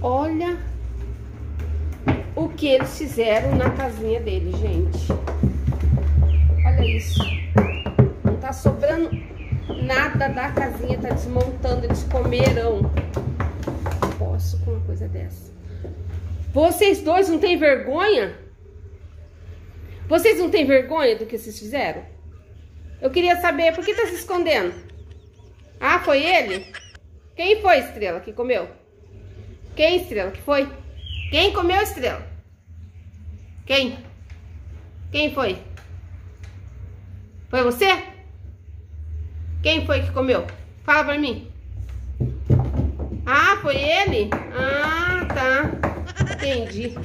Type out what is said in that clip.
Olha o que eles fizeram na casinha dele, gente. Olha isso. Não tá sobrando nada da casinha, tá desmontando, eles comeram. Não posso com uma coisa dessa. Vocês dois não têm vergonha? Vocês não têm vergonha do que vocês fizeram? Eu queria saber, por que tá se escondendo? Ah, foi ele? Quem foi, Estrela, que comeu? Quem, Estrela, que foi? Quem comeu, Estrela? Quem? Quem foi? Foi você? Quem foi que comeu? Fala pra mim. Ah, foi ele? Ah, tá. Entendi.